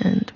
and